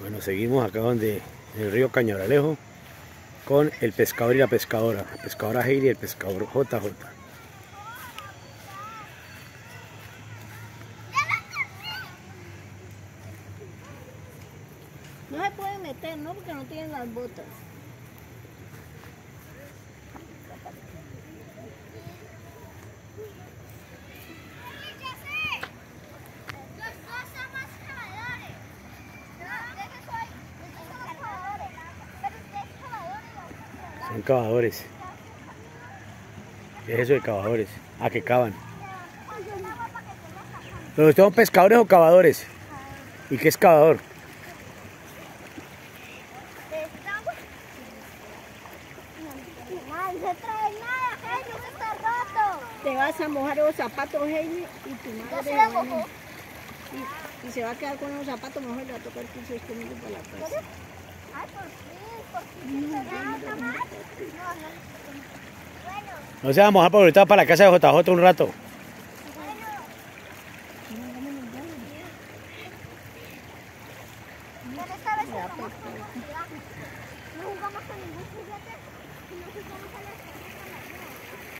Bueno, seguimos acá donde el río Cañabralejo con el pescador y la pescadora, la pescadora Heidi y el pescador JJ. No se pueden meter, ¿no? Porque no tienen las botas. Son cavadores. ¿Qué es eso de cavadores? Ah, que cavan. ¿Pero ustedes son pescadores o cavadores? ¿Y qué es cavador? No se trae nada, Jaime, eso está roto. Te vas a mojar los zapatos, Heidi, y tu madre se va a y, y se va a quedar con los zapatos, mejor le va a tocar el piso escondido para la casa. No, no. Bueno, No se va a mojar porque ahorita para la casa de JJ un rato. vez jugamos con la ciudad. No jugamos con ningún juguete. No jugamos a la